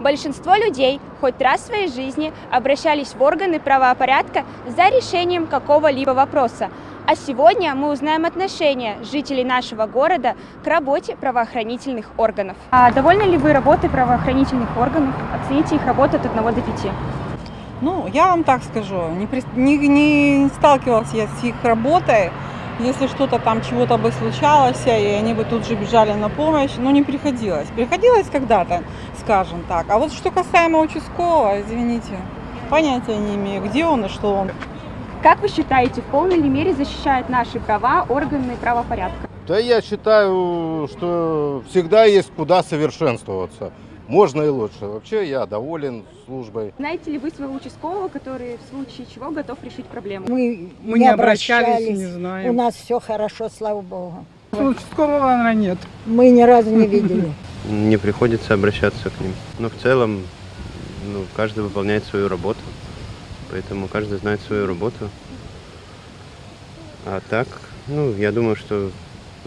Большинство людей хоть раз в своей жизни обращались в органы правопорядка за решением какого-либо вопроса. А сегодня мы узнаем отношение жителей нашего города к работе правоохранительных органов. А довольны ли вы работой правоохранительных органов? Оцените их работу от 1 до 5. Ну, я вам так скажу, не, не, не сталкивалась я с их работой. Если что-то там, чего-то бы случалось, и они бы тут же бежали на помощь, но не приходилось. Приходилось когда-то, скажем так. А вот что касаемо участкового, извините, понятия не имею, где он и что он. Как вы считаете, в полной ли мере защищают наши права органы правопорядка? Да я считаю, что всегда есть куда совершенствоваться. Можно и лучше. Вообще я доволен службой. Знаете ли вы своего участкового, который в случае чего готов решить проблему? Мы, Мы не обращались, не знаем. У нас все хорошо, слава богу. Участкового, наверное, нет. Мы ни разу не видели. не приходится обращаться к ним. Но в целом ну, каждый выполняет свою работу, поэтому каждый знает свою работу. А так, ну, я думаю, что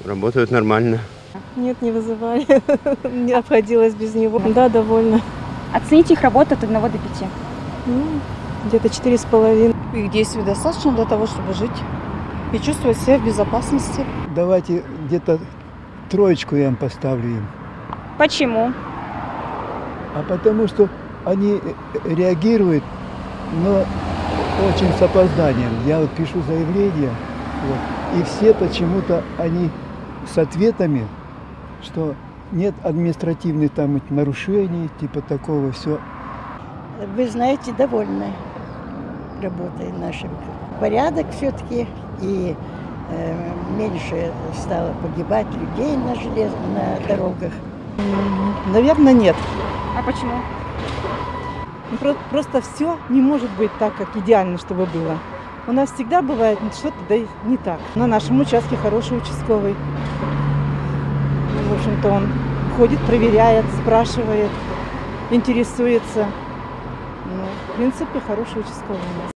работают нормально. Нет, не вызывали. Не обходилось без него. Да, довольно. Оцените их работу от 1 до 5. Ну, где-то четыре с половиной. Их действий достаточно для того, чтобы жить и чувствовать себя в безопасности. Давайте где-то троечку я им поставлю им. Почему? А потому что они э, реагируют, но очень с опозданием. Я вот пишу заявление, вот, и все почему-то они с ответами, что нет административных там нарушений, типа такого все. Вы знаете, довольны работой нашим. Порядок все-таки и э, меньше стало погибать людей на, желез... на дорогах. Наверное, нет. А почему? Ну, про- Просто все не может быть так, как идеально, чтобы было. У нас всегда бывает что-то да и не так. На нашем участке хороший участковый. Общем-то, он ходит, проверяет, спрашивает, интересуется. Ну, в принципе, хороший участковый у нас.